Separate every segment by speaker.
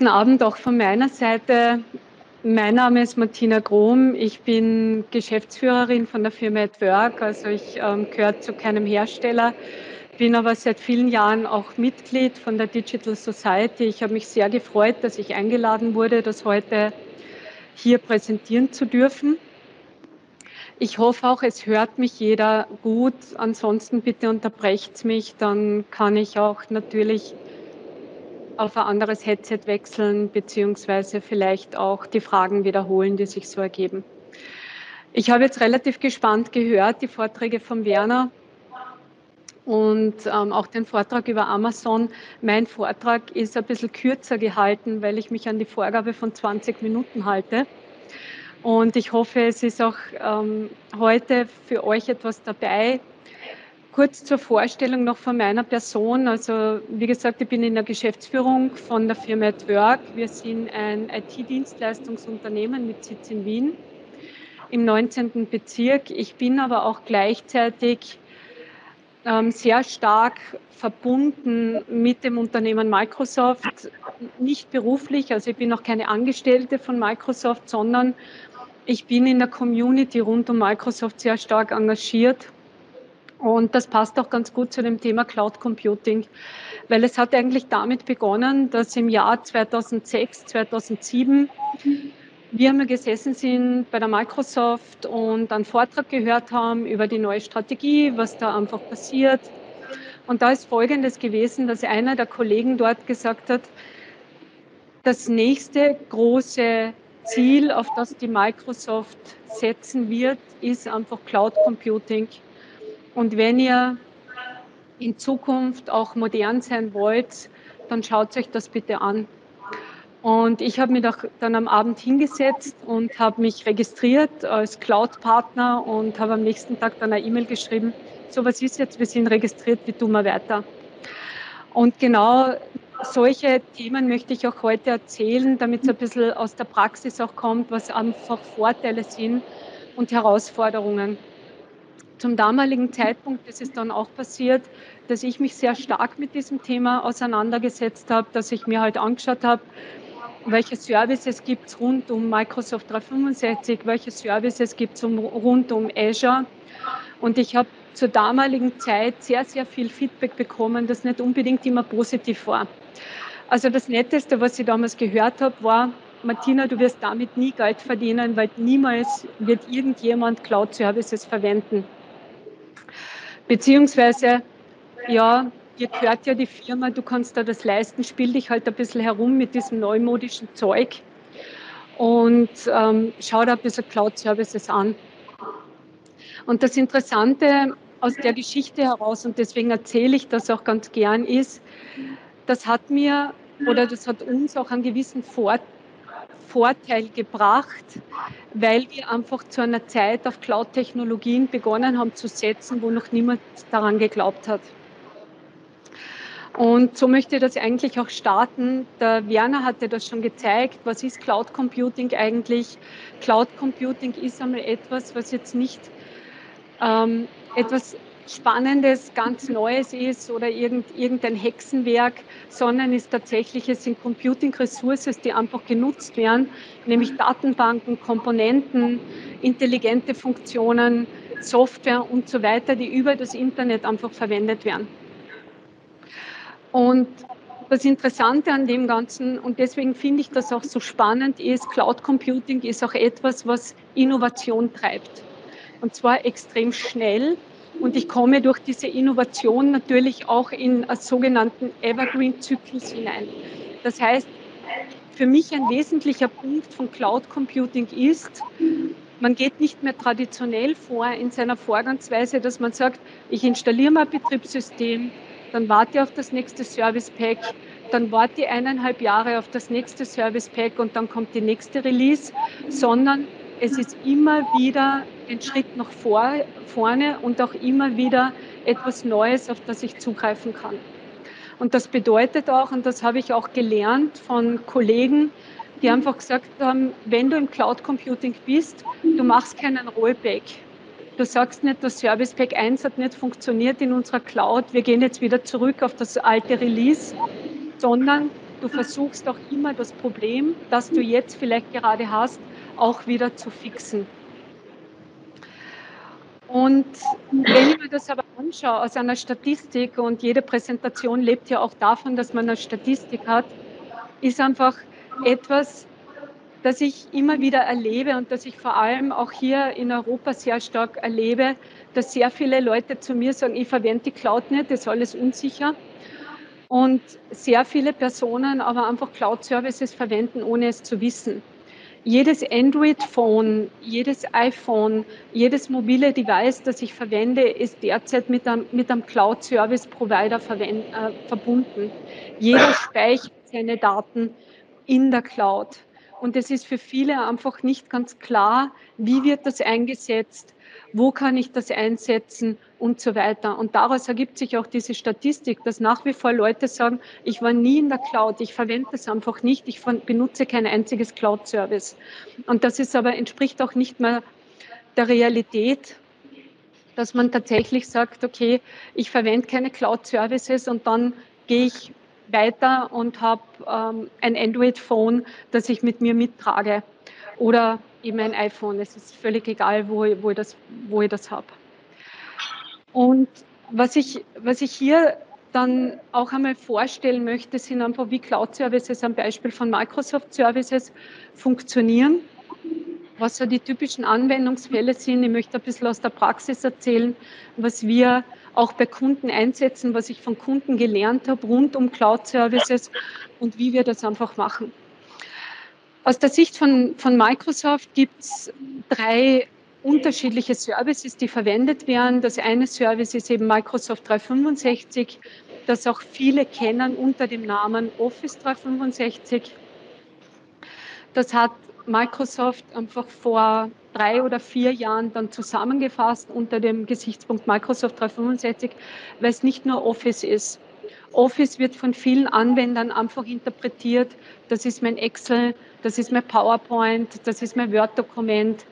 Speaker 1: Guten Abend auch von meiner Seite. Mein Name ist Martina Grom. Ich bin Geschäftsführerin von der Firma AdWork. Also ich ähm, gehöre zu keinem Hersteller, bin aber seit vielen Jahren auch Mitglied von der Digital Society. Ich habe mich sehr gefreut, dass ich eingeladen wurde, das heute hier präsentieren zu dürfen. Ich hoffe auch, es hört mich jeder gut. Ansonsten bitte unterbrecht mich, dann kann ich auch natürlich auf ein anderes Headset wechseln, beziehungsweise vielleicht auch die Fragen wiederholen, die sich so ergeben. Ich habe jetzt relativ gespannt gehört, die Vorträge von Werner und ähm, auch den Vortrag über Amazon. Mein Vortrag ist ein bisschen kürzer gehalten, weil ich mich an die Vorgabe von 20 Minuten halte. Und ich hoffe, es ist auch ähm, heute für euch etwas dabei, Kurz zur Vorstellung noch von meiner Person. Also wie gesagt, ich bin in der Geschäftsführung von der Firma AdWork. Wir sind ein IT-Dienstleistungsunternehmen mit Sitz in Wien im 19. Bezirk. Ich bin aber auch gleichzeitig ähm, sehr stark verbunden mit dem Unternehmen Microsoft, nicht beruflich, also ich bin auch keine Angestellte von Microsoft, sondern ich bin in der Community rund um Microsoft sehr stark engagiert und das passt auch ganz gut zu dem Thema Cloud Computing, weil es hat eigentlich damit begonnen, dass im Jahr 2006, 2007 wir haben gesessen sind bei der Microsoft und einen Vortrag gehört haben über die neue Strategie, was da einfach passiert. Und da ist Folgendes gewesen, dass einer der Kollegen dort gesagt hat, das nächste große Ziel, auf das die Microsoft setzen wird, ist einfach Cloud Computing. Und wenn ihr in Zukunft auch modern sein wollt, dann schaut euch das bitte an. Und ich habe mich dann am Abend hingesetzt und habe mich registriert als Cloud-Partner und habe am nächsten Tag dann eine E-Mail geschrieben, so was ist jetzt, wir sind registriert, wie tun wir weiter? Und genau solche Themen möchte ich auch heute erzählen, damit es ein bisschen aus der Praxis auch kommt, was einfach Vorteile sind und Herausforderungen zum damaligen Zeitpunkt ist es dann auch passiert, dass ich mich sehr stark mit diesem Thema auseinandergesetzt habe, dass ich mir halt angeschaut habe, welche Services gibt es rund um Microsoft 365, welche Services gibt es rund um Azure. Und ich habe zur damaligen Zeit sehr, sehr viel Feedback bekommen, das nicht unbedingt immer positiv war. Also das Netteste, was ich damals gehört habe, war, Martina, du wirst damit nie Geld verdienen, weil niemals wird irgendjemand Cloud-Services verwenden. Beziehungsweise, ja, dir gehört ja die Firma, du kannst da das leisten, spiel dich halt ein bisschen herum mit diesem neumodischen Zeug und ähm, schau da ein bisschen Cloud-Services an. Und das Interessante aus der Geschichte heraus, und deswegen erzähle ich das auch ganz gern, ist, das hat mir oder das hat uns auch einen gewissen Vorteil Vorteil gebracht, weil wir einfach zu einer Zeit auf Cloud-Technologien begonnen haben zu setzen, wo noch niemand daran geglaubt hat. Und so möchte ich das eigentlich auch starten. Der Werner hatte das schon gezeigt. Was ist Cloud Computing eigentlich? Cloud Computing ist einmal etwas, was jetzt nicht ähm, etwas Spannendes, ganz Neues ist oder irgendein Hexenwerk, sondern ist tatsächlich, es sind Computing-Ressources, die einfach genutzt werden, nämlich Datenbanken, Komponenten, intelligente Funktionen, Software und so weiter, die über das Internet einfach verwendet werden. Und das Interessante an dem Ganzen, und deswegen finde ich das auch so spannend, ist, Cloud Computing ist auch etwas, was Innovation treibt. Und zwar extrem schnell und ich komme durch diese Innovation natürlich auch in einen sogenannten Evergreen-Zyklus hinein. Das heißt, für mich ein wesentlicher Punkt von Cloud Computing ist, man geht nicht mehr traditionell vor in seiner Vorgangsweise, dass man sagt, ich installiere mal ein Betriebssystem, dann warte auf das nächste Service Pack, dann warte eineinhalb Jahre auf das nächste Service Pack und dann kommt die nächste Release, sondern es ist immer wieder ein Schritt nach vor, vorne und auch immer wieder etwas Neues, auf das ich zugreifen kann. Und das bedeutet auch, und das habe ich auch gelernt von Kollegen, die einfach gesagt haben, wenn du im Cloud Computing bist, du machst keinen Rollback. Du sagst nicht, das Service Pack 1 hat nicht funktioniert in unserer Cloud, wir gehen jetzt wieder zurück auf das alte Release, sondern du versuchst auch immer das Problem, das du jetzt vielleicht gerade hast, auch wieder zu fixen. Und wenn ich mir das aber anschaue aus einer Statistik und jede Präsentation lebt ja auch davon, dass man eine Statistik hat, ist einfach etwas, das ich immer wieder erlebe und das ich vor allem auch hier in Europa sehr stark erlebe, dass sehr viele Leute zu mir sagen, ich verwende die Cloud nicht, das ist alles unsicher. Und sehr viele Personen aber einfach Cloud-Services verwenden, ohne es zu wissen jedes Android-Phone, jedes iPhone, jedes mobile Device, das ich verwende, ist derzeit mit einem, mit einem Cloud-Service-Provider äh, verbunden. Jeder speichert seine Daten in der Cloud. Und es ist für viele einfach nicht ganz klar, wie wird das eingesetzt, wo kann ich das einsetzen und so weiter. Und daraus ergibt sich auch diese Statistik, dass nach wie vor Leute sagen, ich war nie in der Cloud, ich verwende das einfach nicht, ich benutze kein einziges Cloud-Service. Und das ist aber, entspricht auch nicht mehr der Realität, dass man tatsächlich sagt, okay, ich verwende keine Cloud-Services und dann gehe ich weiter und habe ähm, ein Android-Phone, das ich mit mir mittrage. Oder eben ein iPhone. Es ist völlig egal, wo, wo, ich das, das habe. Und was ich, was ich hier dann auch einmal vorstellen möchte, sind einfach, wie Cloud-Services am Beispiel von Microsoft Services funktionieren, was so die typischen Anwendungsfälle sind. Ich möchte ein bisschen aus der Praxis erzählen, was wir auch bei Kunden einsetzen, was ich von Kunden gelernt habe rund um Cloud-Services und wie wir das einfach machen. Aus der Sicht von, von Microsoft gibt es drei unterschiedliche Services, die verwendet werden. Das eine Service ist eben Microsoft 365, das auch viele kennen unter dem Namen Office 365. Das hat Microsoft einfach vor drei oder vier Jahren dann zusammengefasst unter dem Gesichtspunkt Microsoft 365, weil es nicht nur Office ist. Office wird von vielen Anwendern einfach interpretiert, das ist mein Excel, das ist mein PowerPoint, das ist mein Word-Dokument,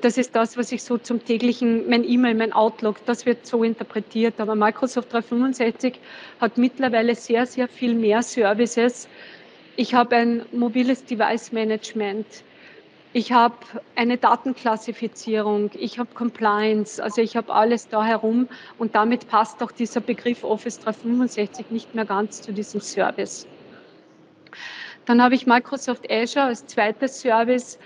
Speaker 1: das ist das, was ich so zum täglichen, mein E-Mail, mein Outlook, das wird so interpretiert. Aber Microsoft 365 hat mittlerweile sehr, sehr viel mehr Services. Ich habe ein mobiles Device Management. Ich habe eine Datenklassifizierung, ich habe Compliance, also ich habe alles da herum und damit passt auch dieser Begriff Office 365 nicht mehr ganz zu diesem Service. Dann habe ich Microsoft Azure als zweites Service,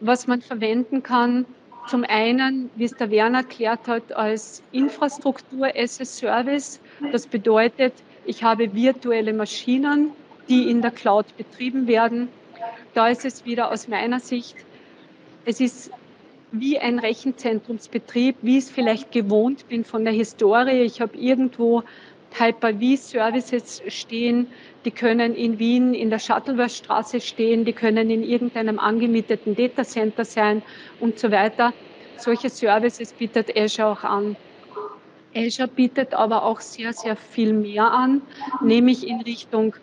Speaker 1: was man verwenden kann. Zum einen, wie es der Werner erklärt hat, als Infrastruktur as a Service. Das bedeutet, ich habe virtuelle Maschinen, die in der Cloud betrieben werden. Da ist es wieder aus meiner Sicht es ist wie ein Rechenzentrumsbetrieb, wie ich es vielleicht gewohnt bin von der Historie. Ich habe irgendwo Hyper-V-Services stehen, die können in Wien in der Shuttleworth-Straße stehen, die können in irgendeinem angemieteten Datacenter sein und so weiter. Solche Services bietet Azure auch an. Azure bietet aber auch sehr, sehr viel mehr an, nämlich in Richtung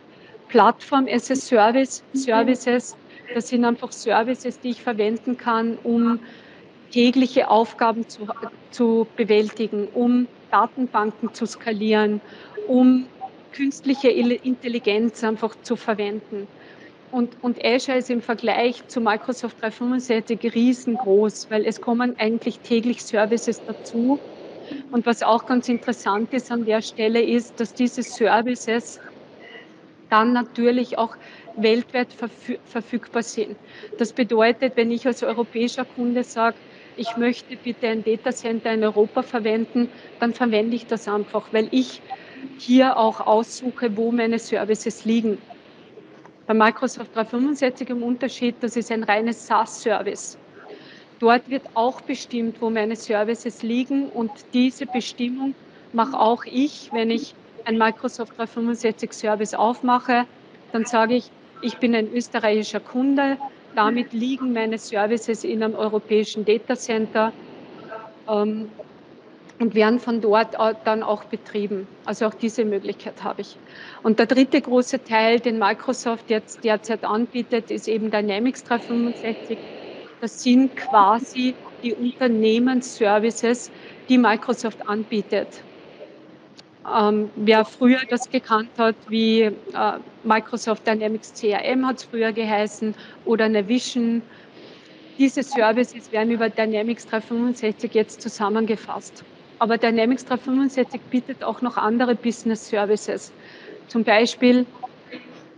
Speaker 1: Plattform as a Service, Services, das sind einfach Services, die ich verwenden kann, um tägliche Aufgaben zu, zu bewältigen, um Datenbanken zu skalieren, um künstliche Intelligenz einfach zu verwenden. Und, und Azure ist im Vergleich zu Microsoft 365 riesengroß, weil es kommen eigentlich täglich Services dazu. Und was auch ganz interessant ist an der Stelle ist, dass diese Services dann natürlich auch weltweit verfügbar sind. Das bedeutet, wenn ich als europäischer Kunde sage, ich möchte bitte ein Datacenter in Europa verwenden, dann verwende ich das einfach, weil ich hier auch aussuche, wo meine Services liegen. Bei Microsoft 365 im Unterschied, das ist ein reines SaaS-Service. Dort wird auch bestimmt, wo meine Services liegen und diese Bestimmung mache auch ich, wenn ich ein Microsoft 365 Service aufmache, dann sage ich, ich bin ein österreichischer Kunde, damit liegen meine Services in einem europäischen Datacenter ähm, und werden von dort dann auch betrieben. Also auch diese Möglichkeit habe ich. Und der dritte große Teil, den Microsoft jetzt derzeit anbietet, ist eben Dynamics 365. Das sind quasi die Unternehmensservices, die Microsoft anbietet. Ähm, wer früher das gekannt hat, wie äh, Microsoft Dynamics CRM hat es früher geheißen oder Navision, diese Services werden über Dynamics 365 jetzt zusammengefasst. Aber Dynamics 365 bietet auch noch andere Business Services. Zum Beispiel,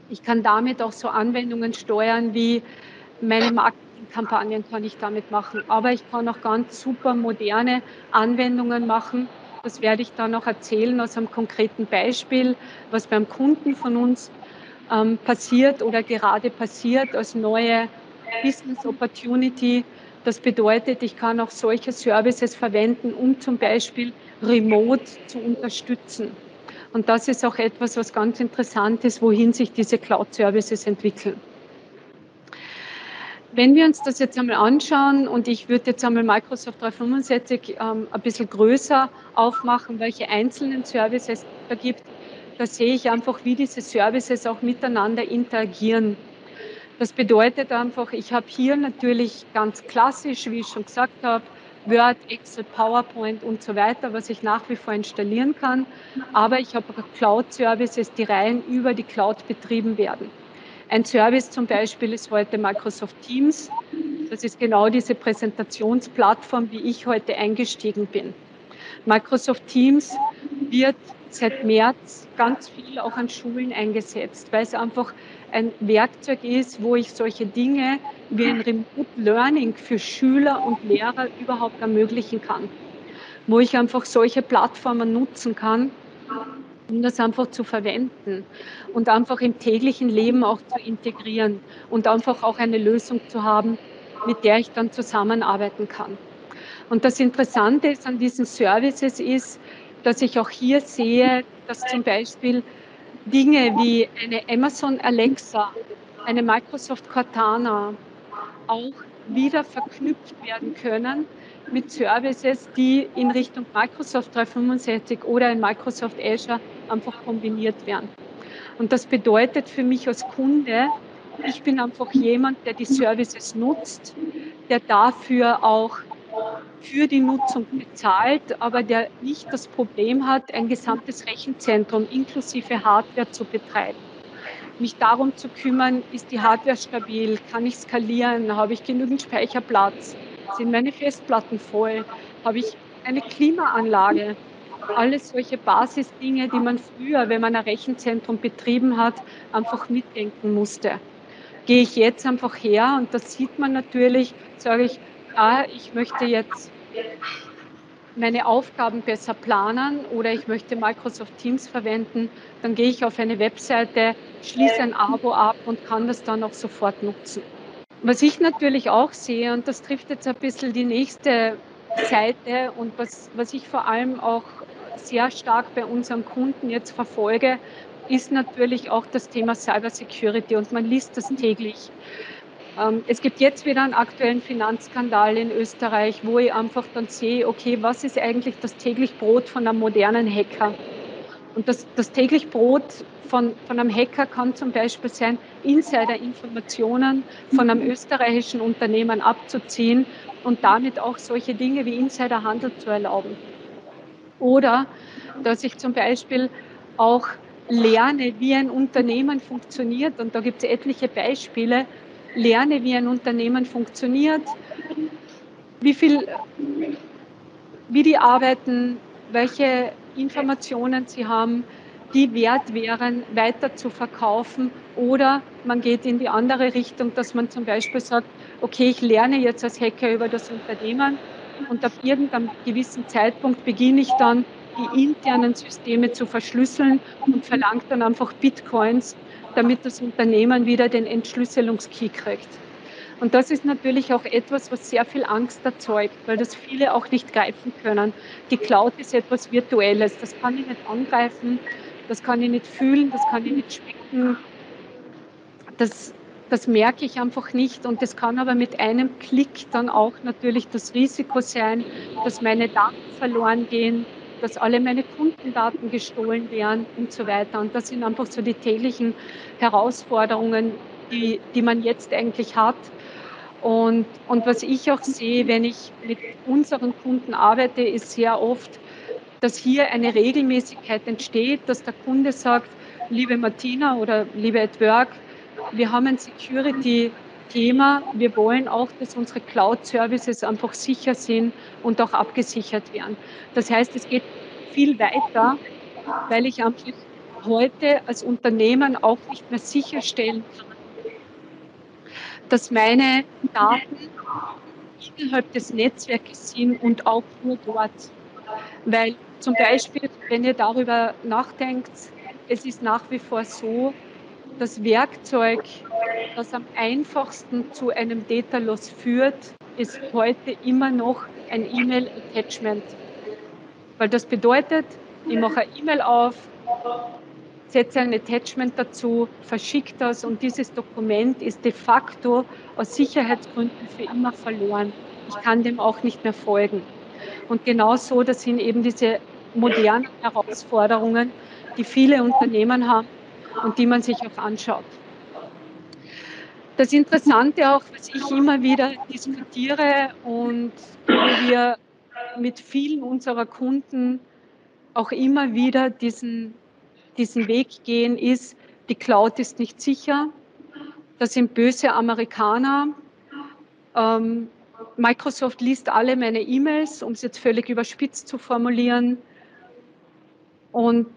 Speaker 1: ich kann damit auch so Anwendungen steuern wie meine Marketingkampagnen kann ich damit machen. Aber ich kann auch ganz super moderne Anwendungen machen. Das werde ich dann noch erzählen aus einem konkreten Beispiel, was beim Kunden von uns ähm, passiert oder gerade passiert als neue Business Opportunity. Das bedeutet, ich kann auch solche Services verwenden, um zum Beispiel remote zu unterstützen. Und das ist auch etwas, was ganz interessant ist, wohin sich diese Cloud-Services entwickeln. Wenn wir uns das jetzt einmal anschauen und ich würde jetzt einmal Microsoft 365 ähm, ein bisschen größer aufmachen, welche einzelnen Services es da gibt, da sehe ich einfach, wie diese Services auch miteinander interagieren. Das bedeutet einfach, ich habe hier natürlich ganz klassisch, wie ich schon gesagt habe, Word, Excel, PowerPoint und so weiter, was ich nach wie vor installieren kann. Aber ich habe Cloud-Services, die rein über die Cloud betrieben werden. Ein Service zum Beispiel ist heute Microsoft Teams. Das ist genau diese Präsentationsplattform, wie ich heute eingestiegen bin. Microsoft Teams wird seit März ganz viel auch an Schulen eingesetzt, weil es einfach ein Werkzeug ist, wo ich solche Dinge wie ein Remote Learning für Schüler und Lehrer überhaupt ermöglichen kann. Wo ich einfach solche Plattformen nutzen kann, um das einfach zu verwenden und einfach im täglichen Leben auch zu integrieren und einfach auch eine Lösung zu haben, mit der ich dann zusammenarbeiten kann. Und das Interessante ist an diesen Services ist, dass ich auch hier sehe, dass zum Beispiel Dinge wie eine Amazon Alexa, eine Microsoft Cortana auch wieder verknüpft werden können mit Services, die in Richtung Microsoft 365 oder in Microsoft Azure einfach kombiniert werden. Und das bedeutet für mich als Kunde, ich bin einfach jemand, der die Services nutzt, der dafür auch für die Nutzung bezahlt, aber der nicht das Problem hat, ein gesamtes Rechenzentrum inklusive Hardware zu betreiben. Mich darum zu kümmern, ist die Hardware stabil, kann ich skalieren, habe ich genügend Speicherplatz, sind meine Festplatten voll, habe ich eine Klimaanlage. Alles solche Basisdinge, die man früher, wenn man ein Rechenzentrum betrieben hat, einfach mitdenken musste. Gehe ich jetzt einfach her und das sieht man natürlich, sage ich, ah, ich möchte jetzt meine Aufgaben besser planen oder ich möchte Microsoft Teams verwenden, dann gehe ich auf eine Webseite, schließe ein Abo ab und kann das dann auch sofort nutzen. Was ich natürlich auch sehe, und das trifft jetzt ein bisschen die nächste Seite und was, was ich vor allem auch sehr stark bei unseren Kunden jetzt verfolge, ist natürlich auch das Thema Cybersecurity und man liest das täglich. Ähm, es gibt jetzt wieder einen aktuellen Finanzskandal in Österreich, wo ich einfach dann sehe, okay, was ist eigentlich das täglich Brot von einem modernen Hacker? Und das, das täglich Brot von, von einem Hacker kann zum Beispiel sein, Insider-Informationen von einem österreichischen Unternehmen abzuziehen und damit auch solche Dinge wie Insiderhandel zu erlauben. Oder dass ich zum Beispiel auch lerne, wie ein Unternehmen funktioniert. Und da gibt es etliche Beispiele, lerne, wie ein Unternehmen funktioniert, wie viel, wie die arbeiten, welche Informationen sie haben, die wert wären, weiter zu verkaufen. Oder man geht in die andere Richtung, dass man zum Beispiel sagt, okay, ich lerne jetzt als Hacker über das Unternehmen und ab irgendeinem gewissen Zeitpunkt beginne ich dann, die internen Systeme zu verschlüsseln und verlangt dann einfach Bitcoins damit das Unternehmen wieder den Entschlüsselungskey kriegt. Und das ist natürlich auch etwas, was sehr viel Angst erzeugt, weil das viele auch nicht greifen können. Die Cloud ist etwas Virtuelles, das kann ich nicht angreifen, das kann ich nicht fühlen, das kann ich nicht schmecken. Das, das merke ich einfach nicht und das kann aber mit einem Klick dann auch natürlich das Risiko sein, dass meine Daten verloren gehen, dass alle meine Kundendaten gestohlen werden und so weiter. Und das sind einfach so die täglichen Herausforderungen, die, die man jetzt eigentlich hat. Und, und was ich auch sehe, wenn ich mit unseren Kunden arbeite, ist sehr oft, dass hier eine Regelmäßigkeit entsteht, dass der Kunde sagt, liebe Martina oder liebe at Work, wir haben ein Security-Thema. Wir wollen auch, dass unsere Cloud-Services einfach sicher sind und auch abgesichert werden. Das heißt, es geht viel weiter, weil ich einfach heute als Unternehmen auch nicht mehr sicherstellen kann, dass meine Daten innerhalb des Netzwerkes sind und auch nur dort. Weil zum Beispiel, wenn ihr darüber nachdenkt, es ist nach wie vor so, das Werkzeug, das am einfachsten zu einem Data Loss führt, ist heute immer noch ein E-Mail-Attachment. Weil das bedeutet, ich mache eine E-Mail auf, setze ein Attachment dazu, verschicke das und dieses Dokument ist de facto aus Sicherheitsgründen für immer verloren. Ich kann dem auch nicht mehr folgen. Und genau so, das sind eben diese modernen Herausforderungen, die viele Unternehmen haben und die man sich auch anschaut. Das Interessante auch, was ich immer wieder diskutiere und wo wir mit vielen unserer Kunden auch immer wieder diesen, diesen Weg gehen, ist, die Cloud ist nicht sicher. Das sind böse Amerikaner. Ähm, Microsoft liest alle meine E-Mails, um es jetzt völlig überspitzt zu formulieren. Und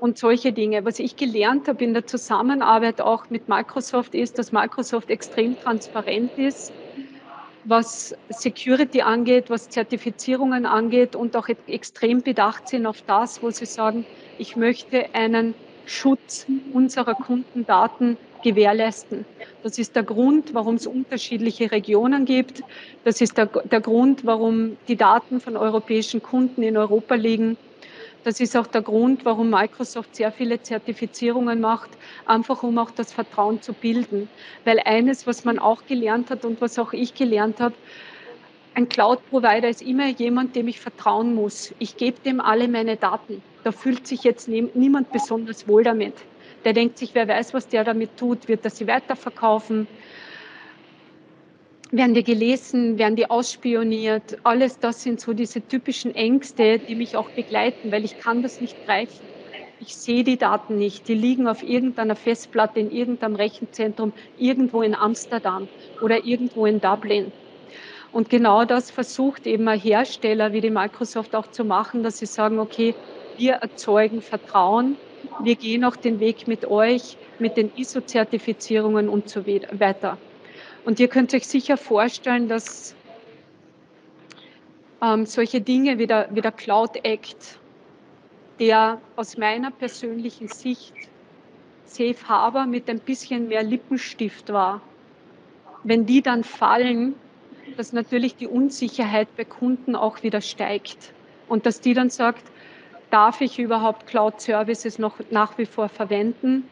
Speaker 1: und solche Dinge. Was ich gelernt habe in der Zusammenarbeit auch mit Microsoft ist, dass Microsoft extrem transparent ist, was Security angeht, was Zertifizierungen angeht und auch extrem bedacht sind auf das, wo sie sagen, ich möchte einen Schutz unserer Kundendaten gewährleisten. Das ist der Grund, warum es unterschiedliche Regionen gibt. Das ist der, der Grund, warum die Daten von europäischen Kunden in Europa liegen. Das ist auch der Grund, warum Microsoft sehr viele Zertifizierungen macht, einfach um auch das Vertrauen zu bilden. Weil eines, was man auch gelernt hat und was auch ich gelernt habe, ein Cloud-Provider ist immer jemand, dem ich vertrauen muss. Ich gebe dem alle meine Daten. Da fühlt sich jetzt niemand besonders wohl damit. Der denkt sich, wer weiß, was der damit tut, wird er sie weiterverkaufen, werden die gelesen, werden die ausspioniert. Alles das sind so diese typischen Ängste, die mich auch begleiten, weil ich kann das nicht greifen. Ich sehe die Daten nicht. Die liegen auf irgendeiner Festplatte in irgendeinem Rechenzentrum, irgendwo in Amsterdam oder irgendwo in Dublin. Und genau das versucht eben ein Hersteller wie die Microsoft auch zu machen, dass sie sagen, okay, wir erzeugen Vertrauen, wir gehen auch den Weg mit euch, mit den ISO-Zertifizierungen und so weiter. Und ihr könnt euch sicher vorstellen, dass ähm, solche Dinge wie der, wie der Cloud Act, der aus meiner persönlichen Sicht Safe Harbor mit ein bisschen mehr Lippenstift war, wenn die dann fallen, dass natürlich die Unsicherheit bei Kunden auch wieder steigt. Und dass die dann sagt, darf ich überhaupt Cloud Services noch nach wie vor verwenden,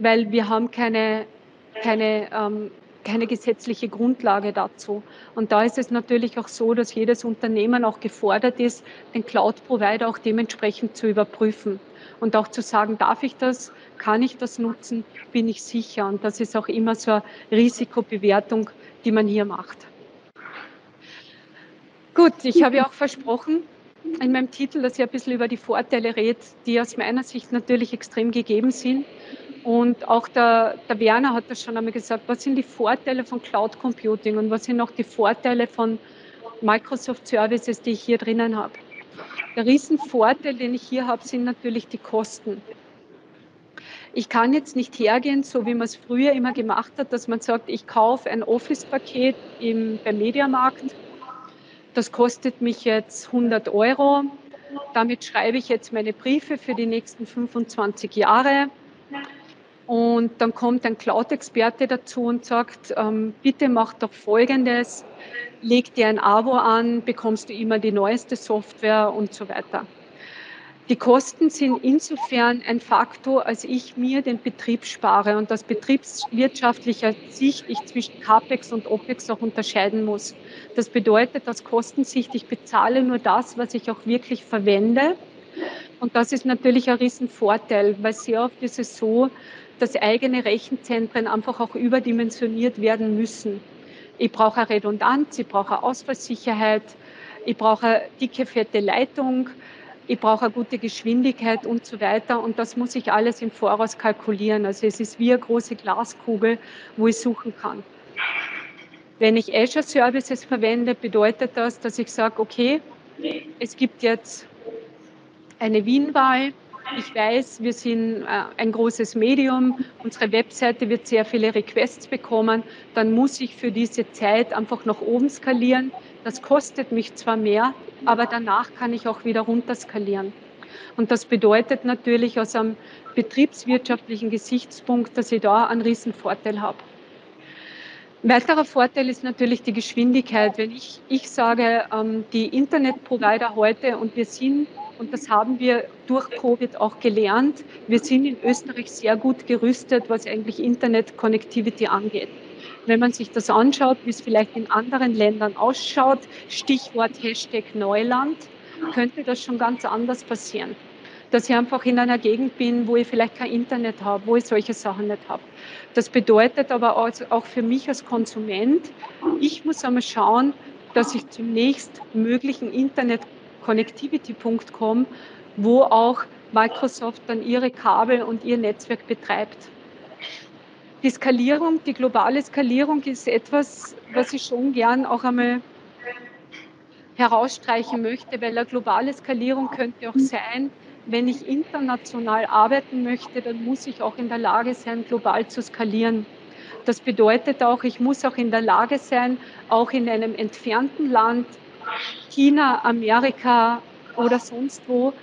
Speaker 1: weil wir haben keine, keine ähm, keine gesetzliche Grundlage dazu. Und da ist es natürlich auch so, dass jedes Unternehmen auch gefordert ist, den Cloud-Provider auch dementsprechend zu überprüfen und auch zu sagen, darf ich das, kann ich das nutzen, bin ich sicher. Und das ist auch immer so eine Risikobewertung, die man hier macht. Gut, ich habe ja auch versprochen in meinem Titel, dass ich ein bisschen über die Vorteile rede, die aus meiner Sicht natürlich extrem gegeben sind. Und auch der, der Werner hat das schon einmal gesagt, was sind die Vorteile von Cloud Computing und was sind noch die Vorteile von Microsoft Services, die ich hier drinnen habe. Der Riesenvorteil, den ich hier habe, sind natürlich die Kosten. Ich kann jetzt nicht hergehen, so wie man es früher immer gemacht hat, dass man sagt, ich kaufe ein Office-Paket im, beim Mediamarkt. Das kostet mich jetzt 100 Euro. Damit schreibe ich jetzt meine Briefe für die nächsten 25 Jahre. Und dann kommt ein Cloud-Experte dazu und sagt, ähm, bitte mach doch Folgendes, leg dir ein Abo an, bekommst du immer die neueste Software und so weiter. Die Kosten sind insofern ein Faktor, als ich mir den Betrieb spare und aus betriebswirtschaftlicher Sicht ich zwischen CAPEX und OPEX auch unterscheiden muss. Das bedeutet aus Kostensicht, ich bezahle nur das, was ich auch wirklich verwende. Und das ist natürlich ein Riesenvorteil, weil sehr oft ist es so, dass eigene Rechenzentren einfach auch überdimensioniert werden müssen. Ich brauche eine Redundanz, ich brauche eine Ausfallsicherheit, ich brauche eine dicke, fette Leitung. ich brauche eine gute Geschwindigkeit und so weiter. Und das muss ich alles im Voraus kalkulieren. Also es ist wie eine große Glaskugel, wo ich suchen kann. Wenn ich Azure Services verwende, bedeutet das, dass ich sage, okay, es gibt jetzt eine Wien-Wahl. Ich weiß, wir sind äh, ein großes Medium. Unsere Webseite wird sehr viele Requests bekommen. Dann muss ich für diese Zeit einfach nach oben skalieren. Das kostet mich zwar mehr, aber danach kann ich auch wieder runterskalieren. Und das bedeutet natürlich aus einem betriebswirtschaftlichen Gesichtspunkt, dass ich da einen riesen Vorteil habe. Weiterer Vorteil ist natürlich die Geschwindigkeit. Wenn ich, ich sage, ähm, die Internetprovider heute, und wir sind, und das haben wir durch Covid auch gelernt, wir sind in Österreich sehr gut gerüstet, was eigentlich Internet-Connectivity angeht. Wenn man sich das anschaut, wie es vielleicht in anderen Ländern ausschaut, Stichwort Hashtag Neuland, könnte das schon ganz anders passieren. Dass ich einfach in einer Gegend bin, wo ich vielleicht kein Internet habe, wo ich solche Sachen nicht habe. Das bedeutet aber auch für mich als Konsument, ich muss einmal schauen, dass ich zum nächstmöglichen Internet-Connectivity-Punkt komme, wo auch Microsoft dann ihre Kabel und ihr Netzwerk betreibt. Die Skalierung, die globale Skalierung ist etwas, was ich schon gern auch einmal herausstreichen möchte, weil eine globale Skalierung könnte auch sein, wenn ich international arbeiten möchte, dann muss ich auch in der Lage sein, global zu skalieren. Das bedeutet auch, ich muss auch in der Lage sein, auch in einem entfernten Land, China, Amerika oder sonst wo,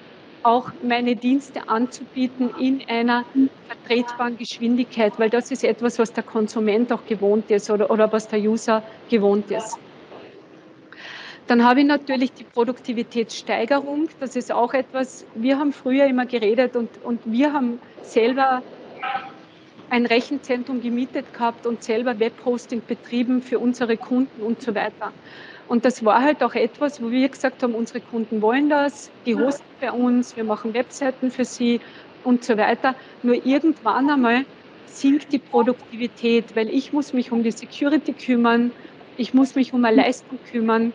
Speaker 1: auch meine Dienste anzubieten in einer vertretbaren Geschwindigkeit, weil das ist etwas, was der Konsument auch gewohnt ist oder, oder was der User gewohnt ist. Dann habe ich natürlich die Produktivitätssteigerung. Das ist auch etwas, wir haben früher immer geredet und, und wir haben selber ein Rechenzentrum gemietet gehabt und selber Webhosting betrieben für unsere Kunden und so weiter. Und das war halt auch etwas, wo wir gesagt haben, unsere Kunden wollen das, die hosten bei uns, wir machen Webseiten für sie und so weiter. Nur irgendwann einmal sinkt die Produktivität, weil ich muss mich um die Security kümmern, ich muss mich um eine Leistung kümmern,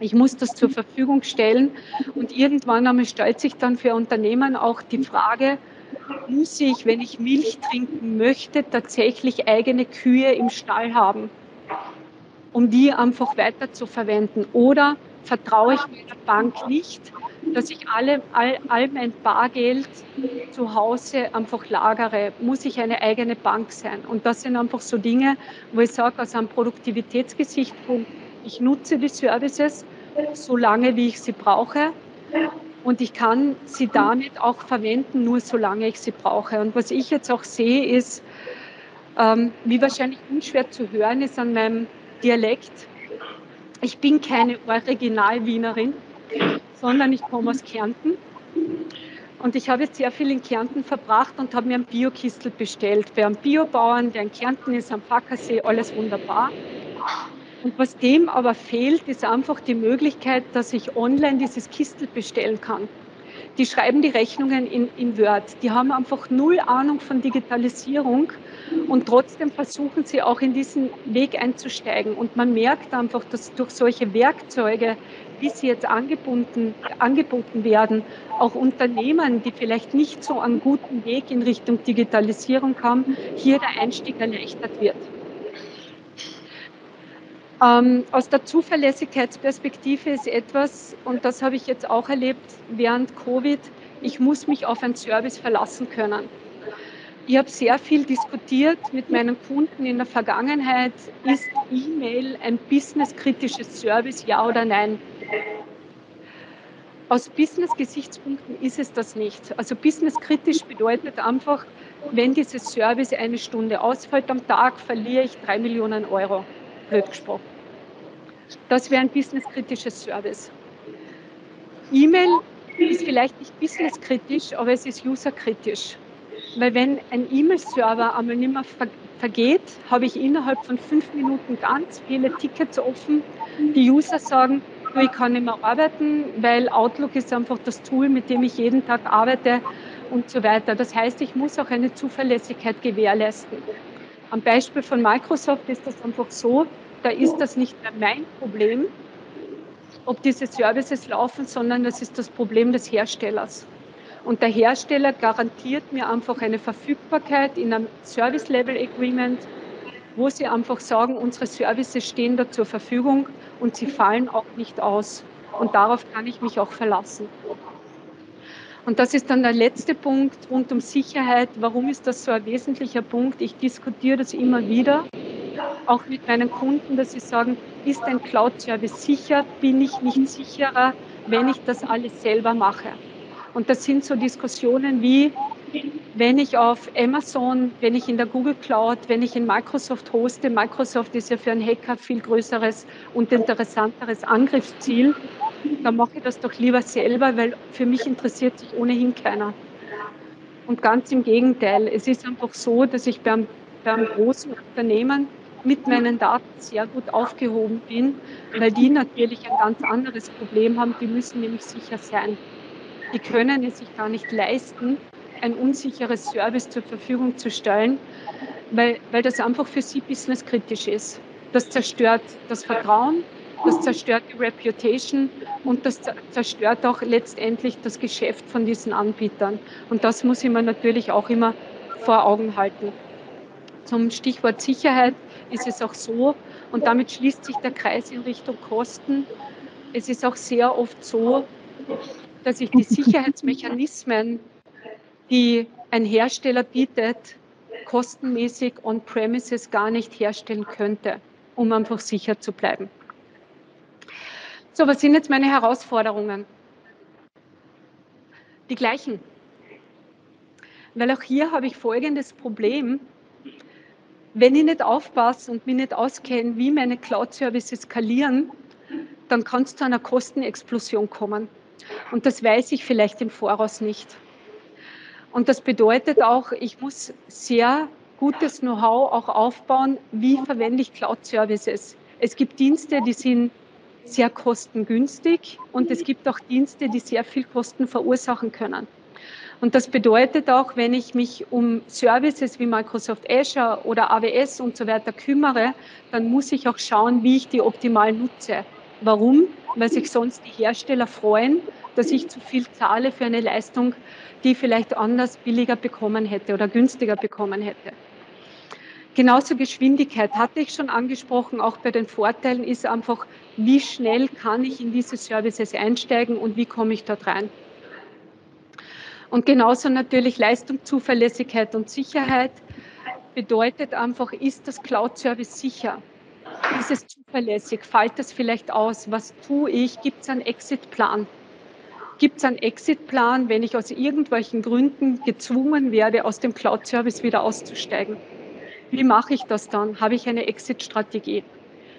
Speaker 1: ich muss das zur Verfügung stellen und irgendwann einmal stellt sich dann für Unternehmen auch die Frage, muss ich, wenn ich Milch trinken möchte, tatsächlich eigene Kühe im Stall haben? um die einfach weiter zu verwenden? Oder vertraue ich meiner Bank nicht, dass ich alle, all, all mein Bargeld zu Hause einfach lagere? Muss ich eine eigene Bank sein? Und das sind einfach so Dinge, wo ich sage, aus einem Produktivitätsgesichtspunkt, ich nutze die Services so lange, wie ich sie brauche. Und ich kann sie damit auch verwenden, nur solange ich sie brauche. Und was ich jetzt auch sehe, ist, ähm, wie wahrscheinlich unschwer zu hören ist an meinem Dialekt. Ich bin keine Original-Wienerin, sondern ich komme aus Kärnten. Und ich habe jetzt sehr viel in Kärnten verbracht und habe mir ein Biokistel bestellt. Bei einem Biobauern, der in Kärnten ist, am Packersee, alles wunderbar. Und was dem aber fehlt, ist einfach die Möglichkeit, dass ich online dieses Kistel bestellen kann die schreiben die Rechnungen in, in Word. Die haben einfach null Ahnung von Digitalisierung und trotzdem versuchen sie auch in diesen Weg einzusteigen. Und man merkt einfach, dass durch solche Werkzeuge, wie sie jetzt angeboten, angeboten werden, auch Unternehmen, die vielleicht nicht so einen guten Weg in Richtung Digitalisierung haben, hier der Einstieg erleichtert wird. Ähm, aus der Zuverlässigkeitsperspektive ist etwas, und das habe ich jetzt auch erlebt während Covid, ich muss mich auf einen Service verlassen können. Ich habe sehr viel diskutiert mit meinen Kunden in der Vergangenheit. Ist E-Mail ein businesskritisches Service, ja oder nein? Aus Business-Gesichtspunkten ist es das nicht. Also businesskritisch bedeutet einfach, wenn dieses Service eine Stunde ausfällt am Tag, verliere ich drei Millionen Euro blöd gesprochen. Das wäre ein businesskritisches Service. E-Mail ist vielleicht nicht businesskritisch, aber es ist userkritisch. Weil wenn ein E-Mail-Server einmal nicht mehr vergeht, habe ich innerhalb von fünf Minuten ganz viele Tickets offen. Die User sagen, ich kann nicht mehr arbeiten, weil Outlook ist einfach das Tool, mit dem ich jeden Tag arbeite und so weiter. Das heißt, ich muss auch eine Zuverlässigkeit gewährleisten. Am Beispiel von Microsoft ist das einfach so, da ist das nicht mehr mein Problem, ob diese Services laufen, sondern das ist das Problem des Herstellers. Und der Hersteller garantiert mir einfach eine Verfügbarkeit in einem Service Level Agreement, wo sie einfach sagen, unsere Services stehen da zur Verfügung und sie fallen auch nicht aus. Und darauf kann ich mich auch verlassen. Und das ist dann der letzte Punkt rund um Sicherheit. Warum ist das so ein wesentlicher Punkt? Ich diskutiere das immer wieder, auch mit meinen Kunden, dass sie sagen, ist ein Cloud-Service sicher? Bin ich nicht sicherer, wenn ich das alles selber mache? Und das sind so Diskussionen wie, wenn ich auf Amazon, wenn ich in der Google Cloud, wenn ich in Microsoft hoste, Microsoft ist ja für einen Hacker viel größeres und interessanteres Angriffsziel, dann mache ich das doch lieber selber, weil für mich interessiert sich ohnehin keiner. Und ganz im Gegenteil, es ist einfach so, dass ich beim, beim großen Unternehmen mit meinen Daten sehr gut aufgehoben bin, weil die natürlich ein ganz anderes Problem haben. Die müssen nämlich sicher sein. Die können es sich gar nicht leisten, ein unsicheres Service zur Verfügung zu stellen, weil, weil das einfach für sie businesskritisch ist. Das zerstört das Vertrauen, das zerstört die Reputation und das zerstört auch letztendlich das Geschäft von diesen Anbietern. Und das muss ich mir natürlich auch immer vor Augen halten. Zum Stichwort Sicherheit ist es auch so, und damit schließt sich der Kreis in Richtung Kosten. Es ist auch sehr oft so, dass ich die Sicherheitsmechanismen, die ein Hersteller bietet, kostenmäßig on-premises gar nicht herstellen könnte, um einfach sicher zu bleiben. So, was sind jetzt meine Herausforderungen? Die gleichen. Weil auch hier habe ich folgendes Problem. Wenn ich nicht aufpasse und mich nicht auskenne, wie meine Cloud-Services skalieren, dann kann es zu einer Kostenexplosion kommen. Und das weiß ich vielleicht im Voraus nicht. Und das bedeutet auch, ich muss sehr gutes Know-how auch aufbauen, wie verwende ich Cloud-Services. Es gibt Dienste, die sind sehr kostengünstig und es gibt auch Dienste, die sehr viel Kosten verursachen können. Und das bedeutet auch, wenn ich mich um Services wie Microsoft Azure oder AWS und so weiter kümmere, dann muss ich auch schauen, wie ich die optimal nutze. Warum? Weil sich sonst die Hersteller freuen, dass ich zu viel zahle für eine Leistung, die ich vielleicht anders billiger bekommen hätte oder günstiger bekommen hätte. Genauso Geschwindigkeit hatte ich schon angesprochen, auch bei den Vorteilen ist einfach, wie schnell kann ich in diese Services einsteigen und wie komme ich dort rein. Und genauso natürlich Leistung, Zuverlässigkeit und Sicherheit bedeutet einfach, ist das Cloud-Service sicher? Ist es zuverlässig? Fällt das vielleicht aus? Was tue ich? Gibt es einen Exit-Plan? Gibt es einen Exit-Plan, wenn ich aus irgendwelchen Gründen gezwungen werde, aus dem Cloud-Service wieder auszusteigen? Wie mache ich das dann? Habe ich eine Exit-Strategie?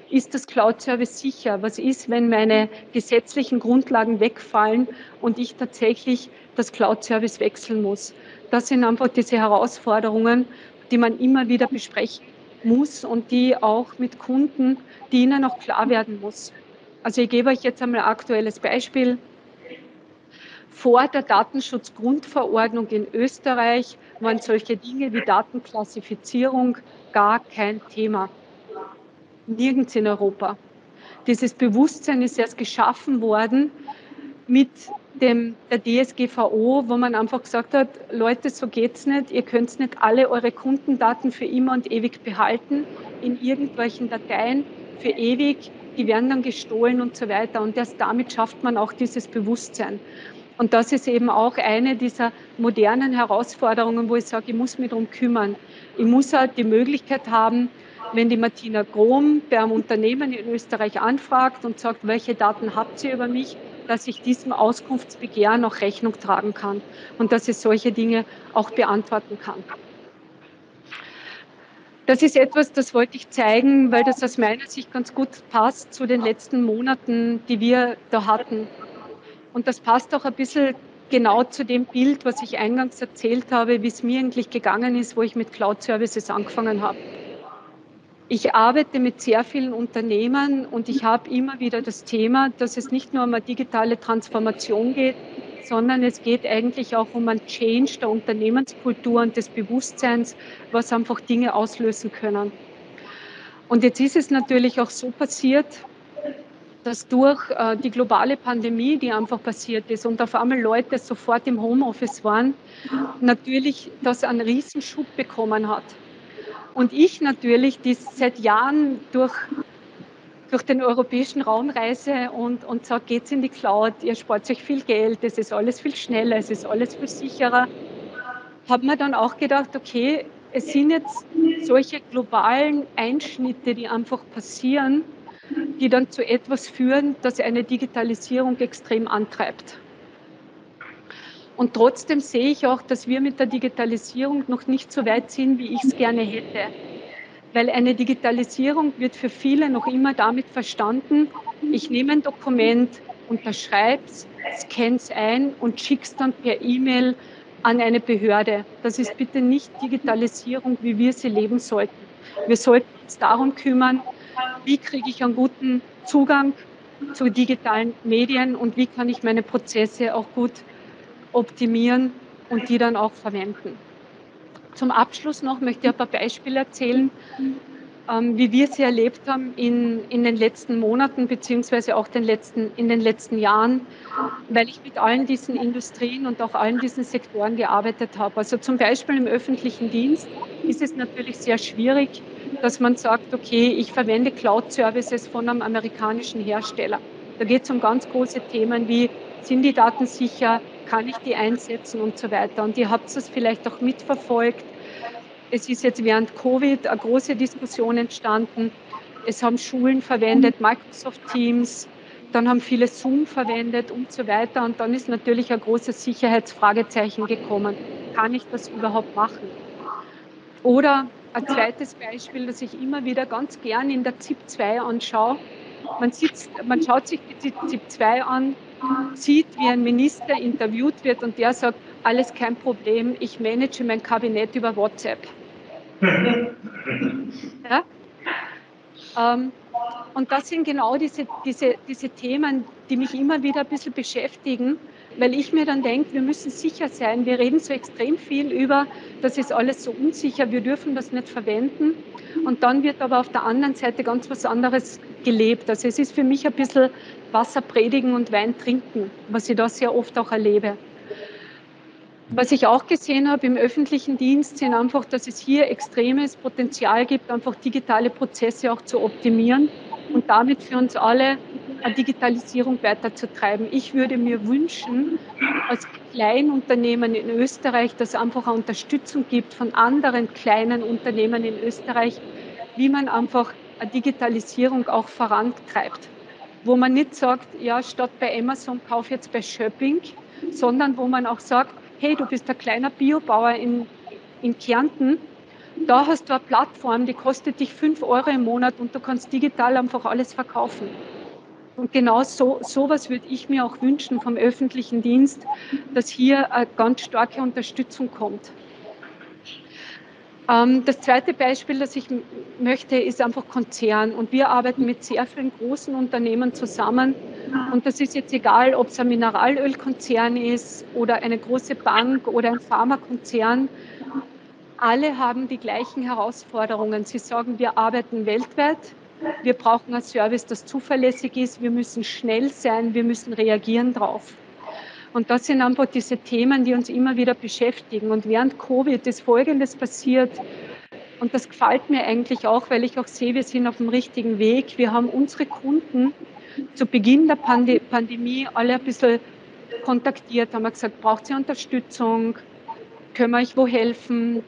Speaker 1: Ist das Cloud-Service sicher? Was ist, wenn meine gesetzlichen Grundlagen wegfallen und ich tatsächlich das Cloud-Service wechseln muss? Das sind einfach diese Herausforderungen, die man immer wieder besprechen muss und die auch mit Kunden, die ihnen auch klar werden muss. Also ich gebe euch jetzt einmal ein aktuelles Beispiel vor der Datenschutzgrundverordnung in Österreich waren solche Dinge wie Datenklassifizierung gar kein Thema. Nirgends in Europa. Dieses Bewusstsein ist erst geschaffen worden mit dem, der DSGVO, wo man einfach gesagt hat, Leute, so geht's nicht. Ihr könnt nicht alle eure Kundendaten für immer und ewig behalten in irgendwelchen Dateien für ewig. Die werden dann gestohlen und so weiter. Und erst damit schafft man auch dieses Bewusstsein. Und das ist eben auch eine dieser modernen Herausforderungen, wo ich sage, ich muss mich darum kümmern. Ich muss halt die Möglichkeit haben, wenn die Martina Grom bei einem Unternehmen in Österreich anfragt und sagt, welche Daten habt ihr über mich, dass ich diesem Auskunftsbegehren auch Rechnung tragen kann und dass ich solche Dinge auch beantworten kann. Das ist etwas, das wollte ich zeigen, weil das aus meiner Sicht ganz gut passt zu den letzten Monaten, die wir da hatten. Und das passt auch ein bisschen genau zu dem Bild, was ich eingangs erzählt habe, wie es mir eigentlich gegangen ist, wo ich mit Cloud Services angefangen habe. Ich arbeite mit sehr vielen Unternehmen und ich habe immer wieder das Thema, dass es nicht nur um eine digitale Transformation geht, sondern es geht eigentlich auch um ein Change der Unternehmenskultur und des Bewusstseins, was einfach Dinge auslösen können. Und jetzt ist es natürlich auch so passiert, dass durch äh, die globale Pandemie, die einfach passiert ist und auf einmal Leute sofort im Homeoffice waren, natürlich das einen Riesenschub bekommen hat. Und ich natürlich, die seit Jahren durch, durch den europäischen Raum reise und, und sage, geht's in die Cloud, ihr spart euch viel Geld, es ist alles viel schneller, es ist alles viel sicherer, habe mir dann auch gedacht, okay, es sind jetzt solche globalen Einschnitte, die einfach passieren, die dann zu etwas führen, das eine Digitalisierung extrem antreibt. Und trotzdem sehe ich auch, dass wir mit der Digitalisierung noch nicht so weit sind, wie ich es gerne hätte. Weil eine Digitalisierung wird für viele noch immer damit verstanden, ich nehme ein Dokument, unterschreibe es, scanne es ein und schicke es dann per E-Mail an eine Behörde. Das ist bitte nicht Digitalisierung, wie wir sie leben sollten. Wir sollten uns darum kümmern, wie kriege ich einen guten Zugang zu digitalen Medien und wie kann ich meine Prozesse auch gut optimieren und die dann auch verwenden. Zum Abschluss noch möchte ich ein paar Beispiele erzählen, ähm, wie wir sie erlebt haben in, in den letzten Monaten beziehungsweise auch den letzten, in den letzten Jahren, weil ich mit allen diesen Industrien und auch allen diesen Sektoren gearbeitet habe. Also zum Beispiel im öffentlichen Dienst ist es natürlich sehr schwierig, dass man sagt, okay, ich verwende Cloud-Services von einem amerikanischen Hersteller. Da geht es um ganz große Themen wie, sind die Daten sicher, kann ich die einsetzen und so weiter. Und ihr habt es vielleicht auch mitverfolgt. Es ist jetzt während Covid eine große Diskussion entstanden. Es haben Schulen verwendet, Microsoft Teams, dann haben viele Zoom verwendet und so weiter. Und dann ist natürlich ein großes Sicherheitsfragezeichen gekommen. Kann ich das überhaupt machen? Oder ein zweites Beispiel, das ich immer wieder ganz gern in der ZIP 2 anschaue. Man, sitzt, man schaut sich die ZIP 2 an, sieht, wie ein Minister interviewt wird und der sagt, alles kein Problem, ich manage mein Kabinett über WhatsApp. ja? Ähm, und das sind genau diese, diese, diese Themen, die mich immer wieder ein bisschen beschäftigen, weil ich mir dann denke, wir müssen sicher sein. Wir reden so extrem viel über, das ist alles so unsicher, wir dürfen das nicht verwenden. Und dann wird aber auf der anderen Seite ganz was anderes gelebt. Also es ist für mich ein bisschen Wasser predigen und Wein trinken, was ich da sehr oft auch erlebe. Was ich auch gesehen habe im öffentlichen Dienst, sind einfach, dass es hier extremes Potenzial gibt, einfach digitale Prozesse auch zu optimieren und damit für uns alle Digitalisierung weiterzutreiben. Ich würde mir wünschen, als Kleinunternehmen in Österreich, dass es einfach eine Unterstützung gibt von anderen kleinen Unternehmen in Österreich, wie man einfach eine Digitalisierung auch vorantreibt. Wo man nicht sagt, ja, statt bei Amazon kauf jetzt bei Shopping, sondern wo man auch sagt, hey, du bist ein kleiner Biobauer in, in Kärnten, da hast du eine Plattform, die kostet dich 5 Euro im Monat und du kannst digital einfach alles verkaufen. Und genau so sowas würde ich mir auch wünschen vom öffentlichen Dienst, dass hier eine ganz starke Unterstützung kommt. Ähm, das zweite Beispiel, das ich möchte, ist einfach Konzern. Und wir arbeiten mit sehr vielen großen Unternehmen zusammen. Und das ist jetzt egal, ob es ein Mineralölkonzern ist oder eine große Bank oder ein Pharmakonzern. Alle haben die gleichen Herausforderungen. Sie sagen, wir arbeiten weltweit, wir brauchen ein Service, das zuverlässig ist. Wir müssen schnell sein. Wir müssen reagieren drauf. Und das sind einfach diese Themen, die uns immer wieder beschäftigen. Und während Covid ist Folgendes passiert. Und das gefällt mir eigentlich auch, weil ich auch sehe, wir sind auf dem richtigen Weg. Wir haben unsere Kunden zu Beginn der Pand Pandemie alle ein bisschen kontaktiert, haben gesagt, braucht ihr Unterstützung? Können wir euch wo helfen?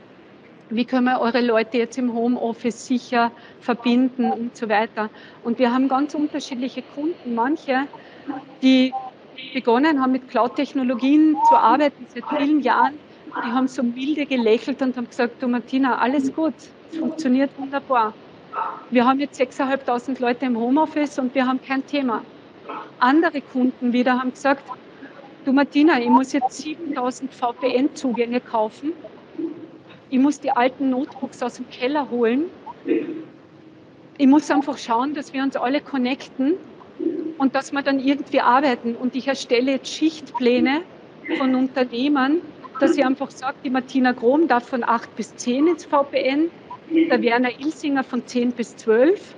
Speaker 1: Wie können wir eure Leute jetzt im Homeoffice sicher verbinden und so weiter. Und wir haben ganz unterschiedliche Kunden. Manche, die begonnen haben mit Cloud-Technologien zu arbeiten seit vielen Jahren, die haben so milde gelächelt und haben gesagt, du Martina, alles gut, funktioniert wunderbar. Wir haben jetzt 6.500 Leute im Homeoffice und wir haben kein Thema. Andere Kunden wieder haben gesagt, du Martina, ich muss jetzt 7000 VPN-Zugänge kaufen ich muss die alten Notebooks aus dem Keller holen. Ich muss einfach schauen, dass wir uns alle connecten und dass wir dann irgendwie arbeiten. Und ich erstelle jetzt Schichtpläne von Unternehmern, dass ich einfach sage, die Martina Grom darf von 8 bis 10 ins VPN, der Werner Ilsinger von 10 bis 12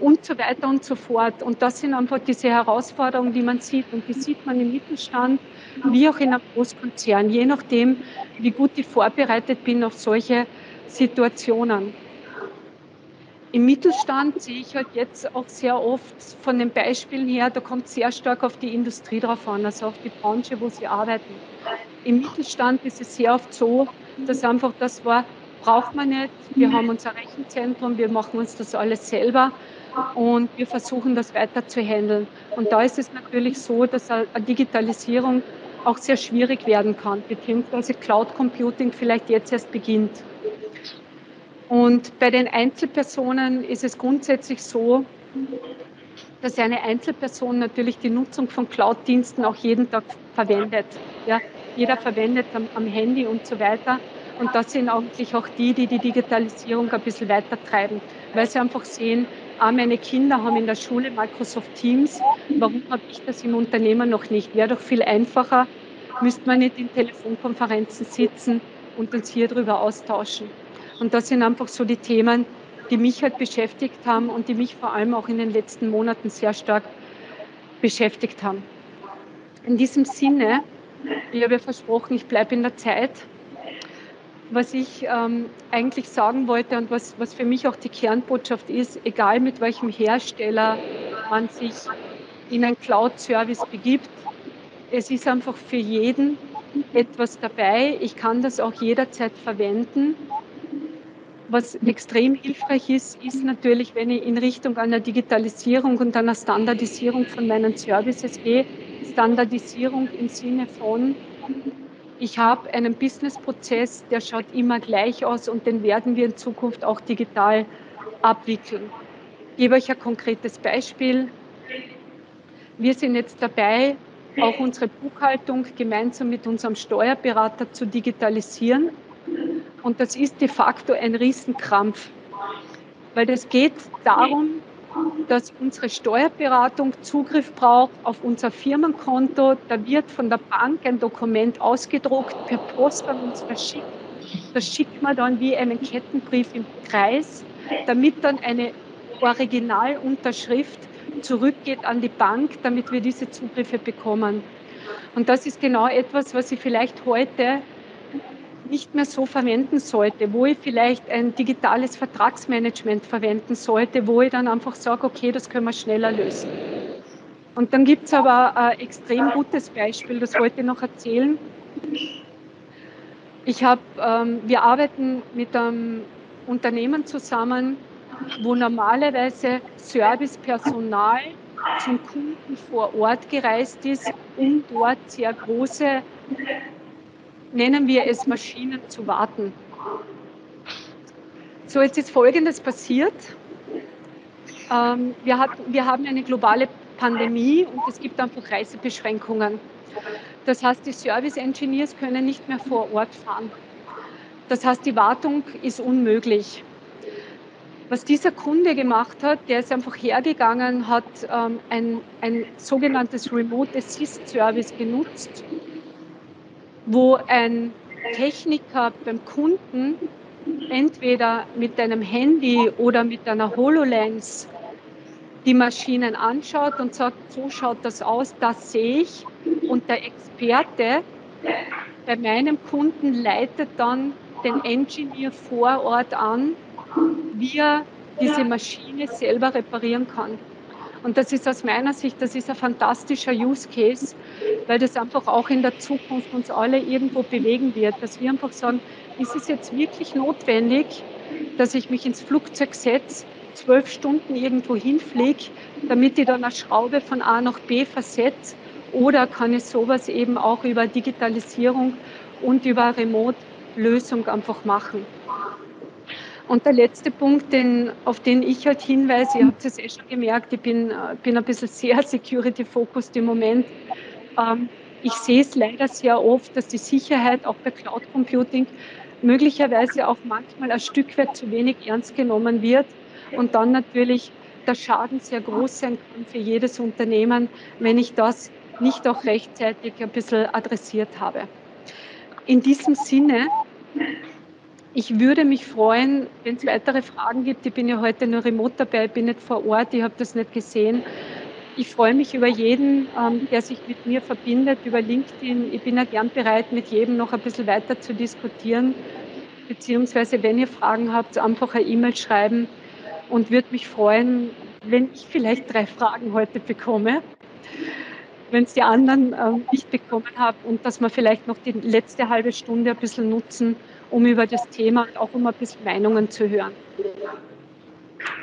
Speaker 1: und so weiter und so fort. Und das sind einfach diese Herausforderungen, die man sieht. Und die sieht man im Mittelstand wie auch in einem Großkonzern, je nachdem, wie gut ich vorbereitet bin auf solche Situationen. Im Mittelstand sehe ich halt jetzt auch sehr oft von den Beispielen her, da kommt sehr stark auf die Industrie drauf an, also auf die Branche, wo sie arbeiten. Im Mittelstand ist es sehr oft so, dass einfach das war, braucht man nicht. Wir haben unser Rechenzentrum, wir machen uns das alles selber und wir versuchen das weiter zu handeln. Und da ist es natürlich so, dass eine Digitalisierung auch sehr schwierig werden kann, beziehungsweise Cloud Computing vielleicht jetzt erst beginnt. Und bei den Einzelpersonen ist es grundsätzlich so, dass eine Einzelperson natürlich die Nutzung von Cloud-Diensten auch jeden Tag verwendet. Ja, jeder verwendet am, am, Handy und so weiter. Und das sind eigentlich auch die, die die Digitalisierung ein bisschen weiter treiben, weil sie einfach sehen, ah, meine Kinder haben in der Schule Microsoft Teams, warum habe ich das im Unternehmen noch nicht? Wäre doch viel einfacher, müsste man nicht in Telefonkonferenzen sitzen und uns hier drüber austauschen. Und das sind einfach so die Themen, die mich halt beschäftigt haben und die mich vor allem auch in den letzten Monaten sehr stark beschäftigt haben. In diesem Sinne, ich habe ja versprochen, ich bleibe in der Zeit. Was ich ähm, eigentlich sagen wollte und was, was für mich auch die Kernbotschaft ist, egal mit welchem Hersteller man sich in einen Cloud-Service begibt, es ist einfach für jeden etwas dabei. Ich kann das auch jederzeit verwenden was extrem hilfreich ist, ist natürlich, wenn ich in Richtung einer Digitalisierung und einer Standardisierung von meinen Services gehe. Standardisierung im Sinne von, ich habe einen Businessprozess, der schaut immer gleich aus und den werden wir in Zukunft auch digital abwickeln. Ich gebe euch ein konkretes Beispiel. Wir sind jetzt dabei, auch unsere Buchhaltung gemeinsam mit unserem Steuerberater zu digitalisieren. Und das ist de facto ein Riesenkrampf, weil es geht darum, dass unsere Steuerberatung Zugriff braucht auf unser Firmenkonto. Da wird von der Bank ein Dokument ausgedruckt, per Post an uns verschickt. Das schickt man dann wie einen Kettenbrief im Kreis, damit dann eine Originalunterschrift zurückgeht an die Bank, damit wir diese Zugriffe bekommen. Und das ist genau etwas, was Sie vielleicht heute nicht mehr so verwenden sollte, wo ich vielleicht ein digitales Vertragsmanagement verwenden sollte, wo ich dann einfach sage, okay, das können wir schneller lösen. Und dann gibt es aber ein extrem gutes Beispiel, das wollte ich noch erzählen. Ich habe, ähm, wir arbeiten mit einem Unternehmen zusammen, wo normalerweise Servicepersonal zum Kunden vor Ort gereist ist, um dort sehr große nennen wir es Maschinen zu warten. So, jetzt ist Folgendes passiert. Ähm, wir, hat, wir haben eine globale Pandemie und es gibt einfach Reisebeschränkungen. Das heißt, die Service Engineers können nicht mehr vor Ort fahren. Das heißt, die Wartung ist unmöglich. Was dieser Kunde gemacht hat, der ist einfach hergegangen, hat ähm, ein, ein sogenanntes Remote Assist Service genutzt wo ein Techniker beim Kunden entweder mit einem Handy oder mit einer HoloLens die Maschinen anschaut und sagt, so schaut das aus, das sehe ich. Und der Experte bei meinem Kunden leitet dann den Engineer vor Ort an, wie er diese Maschine selber reparieren kann. Und das ist aus meiner Sicht, das ist ein fantastischer Use Case, weil das einfach auch in der Zukunft uns alle irgendwo bewegen wird, dass wir einfach sagen, ist es jetzt wirklich notwendig, dass ich mich ins Flugzeug setze, zwölf Stunden irgendwo hinfliege, damit ich dann eine Schraube von A nach B versetze? Oder kann ich sowas eben auch über Digitalisierung und über Remote-Lösung einfach machen? Und der letzte Punkt, den, auf den ich halt hinweise, ihr habt es eh schon gemerkt, ich bin, äh, bin ein bisschen sehr security-focused im Moment. Ähm, ich sehe es leider sehr oft, dass die Sicherheit auch bei Cloud Computing möglicherweise auch manchmal ein Stück weit zu wenig ernst genommen wird und dann natürlich der Schaden sehr groß sein kann für jedes Unternehmen, wenn ich das nicht auch rechtzeitig ein bisschen adressiert habe. In diesem Sinne ich würde mich freuen, wenn es weitere Fragen gibt. Ich bin ja heute nur remote dabei, bin nicht vor Ort, ich habe das nicht gesehen. Ich freue mich über jeden, ähm, der sich mit mir verbindet, über LinkedIn. Ich bin ja gern bereit, mit jedem noch ein bisschen weiter zu diskutieren. Beziehungsweise, wenn ihr Fragen habt, einfach eine E-Mail schreiben und würde mich freuen, wenn ich vielleicht drei Fragen heute bekomme, wenn es die anderen äh, nicht bekommen haben und dass wir vielleicht noch die letzte halbe Stunde ein bisschen nutzen, um über das Thema auch um ein bisschen Meinungen zu hören.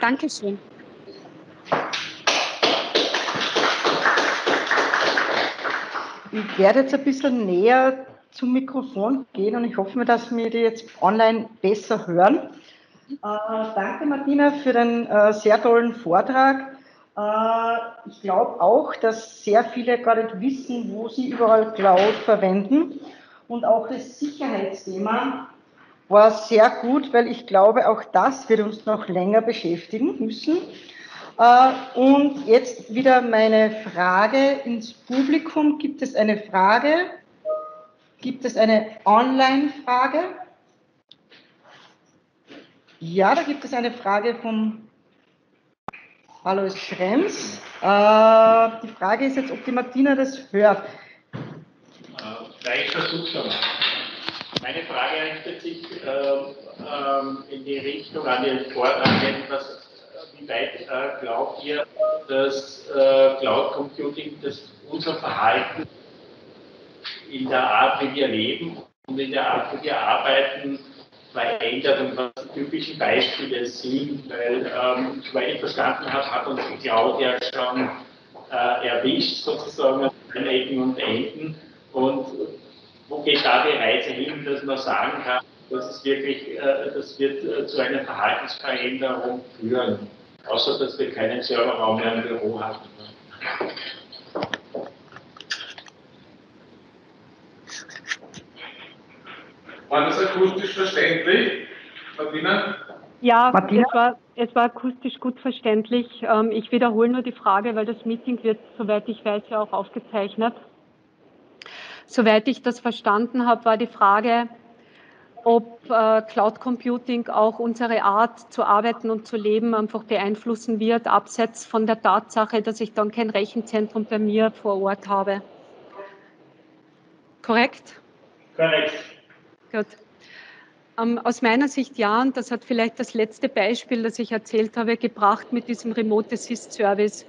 Speaker 1: Dankeschön.
Speaker 2: Ich werde jetzt ein bisschen näher zum Mikrofon gehen und ich hoffe, dass wir die jetzt online besser hören. Äh, danke, Martina, für den äh, sehr tollen Vortrag. Äh, ich glaube auch, dass sehr viele gar nicht wissen, wo sie überall Cloud verwenden. Und auch das Sicherheitsthema war sehr gut, weil ich glaube, auch das wird uns noch länger beschäftigen müssen. Äh, und jetzt wieder meine Frage ins Publikum. Gibt es eine Frage? Gibt es eine Online-Frage? Ja, da gibt es eine Frage vom Alois Schrems. Äh, die Frage ist jetzt, ob die Martina das hört.
Speaker 3: Äh, ich versuche einmal. Meine Frage richtet sich äh, äh, in die Richtung an den Vortragenden, was wie weit äh, glaubt ihr, dass äh, Cloud Computing das unser Verhalten in der Art, wie wir leben und in der Art, wie wir arbeiten, verändert und was die typischen Beispiele sind, weil, ähm, soweit ich verstanden habe, hat uns die Cloud ja schon äh, erwischt, sozusagen an Ecken und Enden. Und wo geht da die Reise hin, dass man sagen kann, dass es wirklich, äh, das wird äh, zu einer Verhaltensveränderung führen? außer dass wir keinen Serverraum mehr im Büro haben.
Speaker 4: War das akustisch verständlich, Martina?
Speaker 1: Ja, Martina? Es, war, es war akustisch gut verständlich. Ähm, ich wiederhole nur die Frage, weil das Meeting wird, soweit ich weiß, ja auch aufgezeichnet. Soweit ich das verstanden habe, war die Frage, ob äh, Cloud Computing auch unsere Art zu arbeiten und zu leben einfach beeinflussen wird, abseits von der Tatsache, dass ich dann kein Rechenzentrum bei mir vor Ort habe. Korrekt?
Speaker 3: Korrekt.
Speaker 1: Gut. Ähm, aus meiner Sicht ja, und das hat vielleicht das letzte Beispiel, das ich erzählt habe, gebracht mit diesem Remote Assist Service.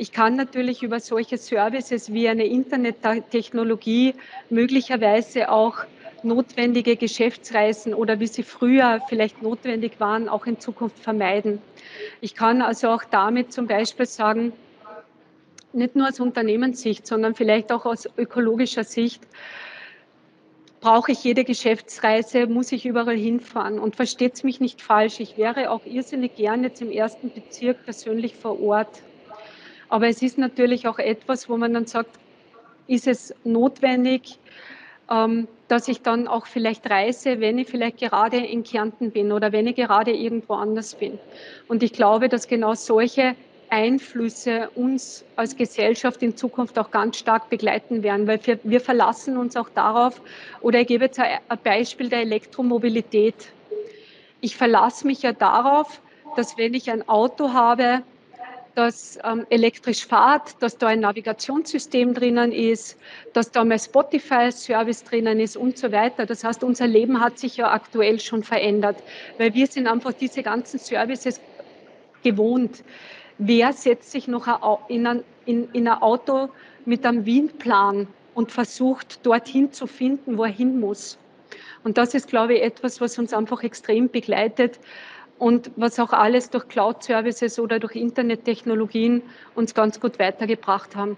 Speaker 1: Ich kann natürlich über solche Services wie eine Internettechnologie möglicherweise auch notwendige Geschäftsreisen oder wie sie früher vielleicht notwendig waren, auch in Zukunft vermeiden. Ich kann also auch damit zum Beispiel sagen, nicht nur aus Unternehmenssicht, sondern vielleicht auch aus ökologischer Sicht, brauche ich jede Geschäftsreise, muss ich überall hinfahren. Und versteht es mich nicht falsch, ich wäre auch irrsinnig gern jetzt im ersten Bezirk persönlich vor Ort. Aber es ist natürlich auch etwas, wo man dann sagt, ist es notwendig, ähm, dass ich dann auch vielleicht reise, wenn ich vielleicht gerade in Kärnten bin oder wenn ich gerade irgendwo anders bin. Und ich glaube, dass genau solche Einflüsse uns als Gesellschaft in Zukunft auch ganz stark begleiten werden, weil wir, wir verlassen uns auch darauf, oder ich gebe jetzt ein Beispiel der Elektromobilität. Ich verlasse mich ja darauf, dass wenn ich ein Auto habe, das ähm, elektrisch fahrt, dass da ein Navigationssystem drinnen ist, dass da mein Spotify-Service drinnen ist und so weiter. Das heißt, unser Leben hat sich ja aktuell schon verändert, weil wir sind einfach diese ganzen Services gewohnt. Wer setzt sich noch in ein, in, in ein Auto mit einem Wien-Plan und versucht, dorthin zu finden, wo er hin muss? Und das ist, glaube ich, etwas, was uns einfach extrem begleitet und was auch alles durch Cloud-Services oder durch Internettechnologien uns ganz gut weitergebracht haben.